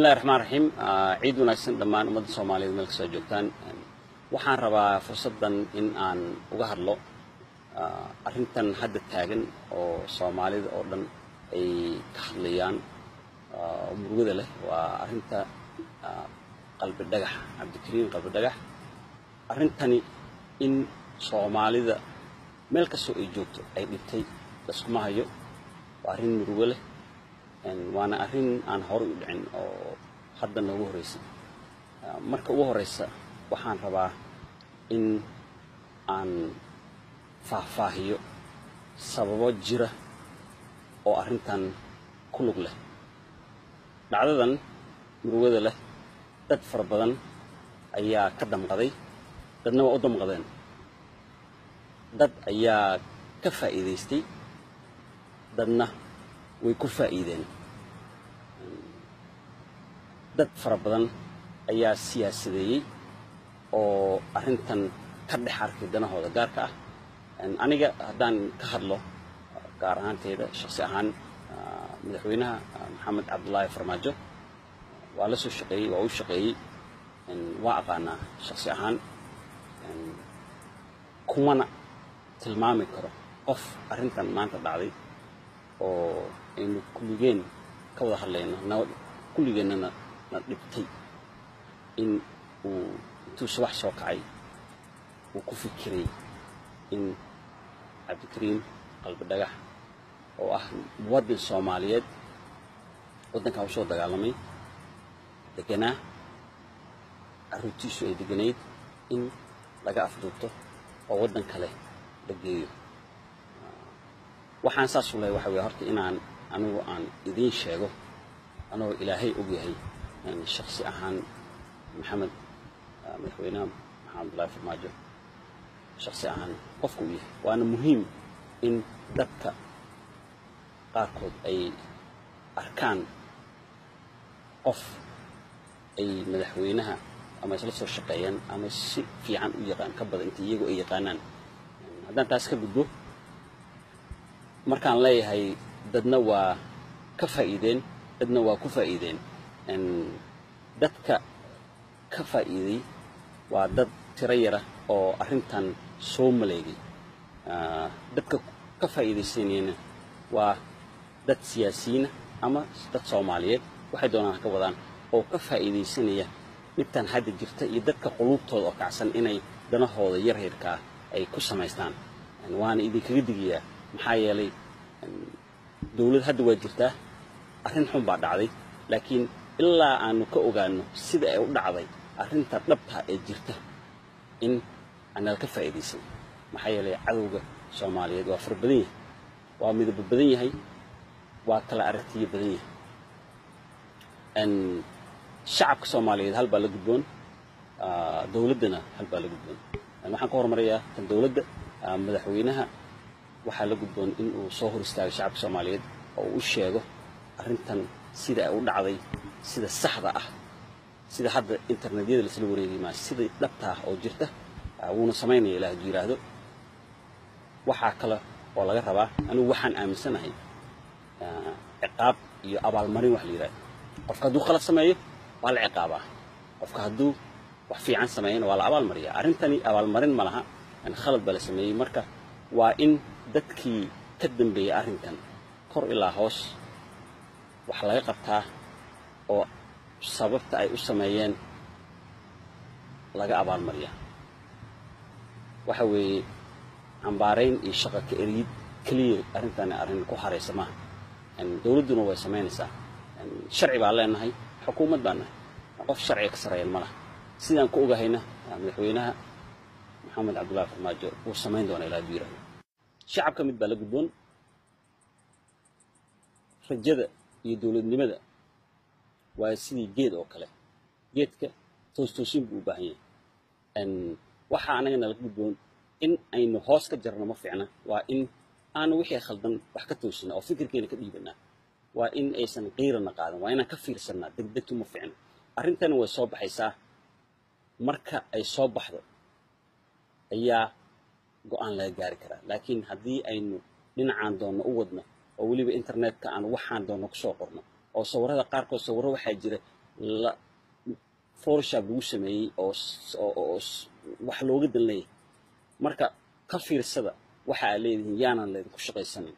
bismillahi raxmaan raxiim ciid wanaagsan dhammaan ummadda soomaaliyeed meel kastoo joogtaan. Waxaan rabaa fursaddan in aan uga hadlo arrintan hadda taagan oo soomaalida oo dhan ay ka hadlayaan oo murugada leh. Waa arrinta qalbi dhagax cabdikariim arrintani in soomaalida meel kastoo ay joogto ay dhibtay laskuma hayo waa arrin murugo leh waana arrin aan hore u dhicin oo hadda noogu horreysa marka ugu horreysa waxaan rabaa in aan faahfaahiyo sababo jira oo arrintan ku lug leh. Dhacdadan murugada leh dad fara badan ayaa ka damqaday dadna waa u damqadeen. Dad ayaa ka faa'iidaystay dadna way ku faa'iideen. Dad fara badan ayaa siyaasadeeyey oo arrintan ka dhex arkay danahooda gaarka ah. Aniga haddaan ka hadlo gaar ahaanteeda shaksi ahaan madaxweynaha maxamed cabdulaahi farmaajo waa la soo shaqeeyey waa u shaqeeyey. Waa aqaanaa shaksi ahaan kumana tilmaami karo qof arrintan maanta dhacday oo aynu kulligeen ka wada hadlayno na kulligeennana na dhibtay in uu intuu subax soo kacay uu ku fikiray in cabdikariim qalbi dhagax oo ah muwadin soomaaliyeed waddankaa u soo dagaalamay deganaa carruurtiisu ay deganayd in laga afduubto oo waddan kale la geeyo. Waxaan saas u lehay waxa weye horta inaan anigu aan idiin sheego anagoo ilaahay og yahay shaksi ahaan maxamed madaxweynaha maxamed abdullaahi farmaajo shaksi ahaan qofka uu yahay. Waana muhiim in dadka qaarkood ay arkaan qof ay madaxweynaha ama isla soo shaqeeyaan ama si fiican u yaqaan ka badan inta iyagu ay yaqaanaan. Haddaan taas ka gudbo markaan leeyahay dadna waa ka faa'iideen dadna waa ku faa'iideen. Dadka ka faa'iiday waa dad tiro yara oo arrintan soo maleegay. Dadka ka faa'iidaysanayana waa dad siyaasiyiina ama dad soomaaliyeed. Waxay doonaan ka wadaan. Oo ka faa'iidaysanaya dhibtan hadda jirta iyo dadka quluubtooda oo kacsan inay danahooda yaryarkaa ay ku samaystaan. Waana idinkaga digayaa maxaa yeelay dowlad hadda waa jirtaa arrin xun baa dhacday. Laakiin ilaa aanu ka ogaano sida ay u dhacday arrinta dhabtaa ee jirta in aanala ka faa'iidaysan. Maxaa yeelay cadowga soomaaliyeed waa fara badan yahay. Waa midabo badan yahay waa kala aragtiyo badan yahay. Shacabka soomaaliyeed hal baa la gudboon dowladdana hal baa la gudboon. Waxaan ka hormarayaa tan dowladda madaxweynaha waxaa la gudboon in uu soo hor istaago shacabka soomaaliyeed oo uu u sheego arrintan sida ay u dhacday sida saxda ah sida hadda internetyada laisla wareegay sida dhabta ah oo jirta wuuna samaynaya ilaah hadduu yidhaahdo waxaa kale oo laga rabaa anigu waxaan aaminsanahay ciqaab iyo abaalmarin wax la yidhahdo qofka hadduu khalad sameeyo waa la ciqaabaa. Qofka hadduu wax fiican sameeyana waa la abaalmariyaa. Arrintani abaalmarin ma laha khalad baa la sameeyey. Marka waa in dadkii ka dambeeyey arrinkan kor ilaa hoos wax laga qabtaa oo sababta ay u sameeyeen laga abaalmariyaa waxa weeye cambaarayn iyo shaqa ka eriyid keliya arrintani arrin ku haraysa maaha. Dowladduna way samaynaysaa. Sharci baan leenahay xukuumad baan nahay. Qof sharciga ka sarreeyan ma laha. Sidaan ku ogahayna madaxweynaha maxamed cabdullahi farmaajo wuu samayn doonaa ilaa yidhahdo shacabka mid baa la gudboon rajada iyo dowladnimada. Waa sidii geed oo kale geedka toostoosin buu u baahan yahay. Waxaa anagana la gudboon in aynu hoos ka jarno ma fiicna waa in aanu wixii khaldan wax ka toosina oo fikirkeena ka dhiibanaa waa in aysan qiirana qaadan waa inaan ka fiirsannaa degdegtu ma fiicna. Arrintani way soo baxaysaa. Marka ay soo baxdo ayaa go'aan laga gaari karaa. Laakiin haddii aynu dhinacaan doonno u wadno oo weliba internetka aan waxaan doonno ku soo qorno oo sawirada qaarkood sawirro waxaa jira la photoshop lagu sameeyey oo wax looga dan leeyahay marka ka fiirsada waxa aad leedihiin yaanan laydinku shaqaysanin